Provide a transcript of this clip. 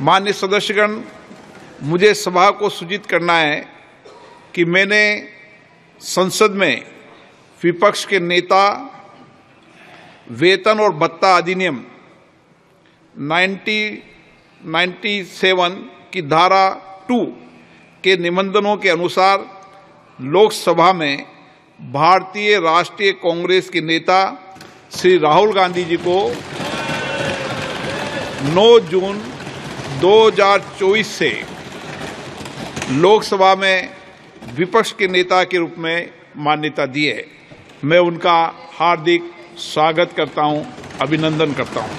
मान्य सदस्यगण, मुझे सभा को सूचित करना है कि मैंने संसद में विपक्ष के नेता, वेतन और भत्ता अधिनियम 1997 की धारा टू के निबंधनों के अनुसार लोकसभा में भारतीय राष्ट्रीय कांग्रेस के नेता श्री राहुल गांधी जी को 9 जून 2024 से लोकसभा में विपक्ष के नेता के रूप में मान्यता दी है मैं उनका हार्दिक स्वागत करता हूँ, अभिनंदन करता हूँ।